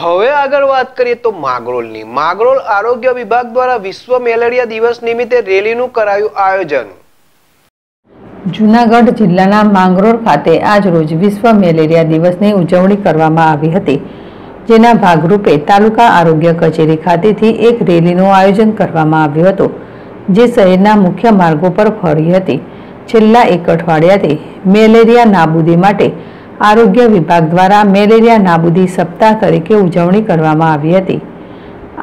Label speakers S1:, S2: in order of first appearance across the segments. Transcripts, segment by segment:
S1: હવે આગળ વાત કરીએ તો માગરોળની માગરોળ આરોગ્ય વિભાગ દ્વારા વિશ્વ મેલેરિયા દિવસ નિમિત્તે રેલીનું કરાયું આયોજન.
S2: જૂનાગઢ જિલ્લાના માંગરોળ ખાતે આજરોજ વિશ્વ મેલેરિયા દિવસની ઉજવણી કરવામાં આવી હતી, જેના ભાગરૂપે તાલુકા આરોગ્ય કચેરી ખાતેથી એક રેલીનું આયોજન કરવામાં આવ્યું હતું, જે શહેરના મુખ્ય માર્ગો પર ફરી હતી. છેલ્લા એક અઠવાડિયાથી મેલેરિયા નાબૂદી માટે આરોગ્ય વિભાગ દ્વારા મેલેરિયા નાબૂદી સપ્તાહ તરીકે ઉજવણી કરવામાં આવી હતી.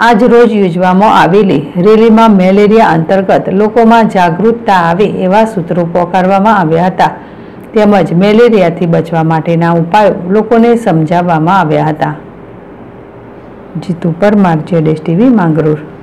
S2: આજ રોજ યોજવામાં આવેલી રેલીમાં મેલેરિયા અંતર્ગત લોકોમાં જાગૃતતા આવે એવા સૂત્રો પોકારવામાં આવ્યા હતા. તેમજ મેલેરિયાથી બચવા માટેના ઉપાયો લોકોને સમજાવવામાં આવ્યા હતા. જીતુ પરમાર, જેડેશ ટીવી, માંગરોળ.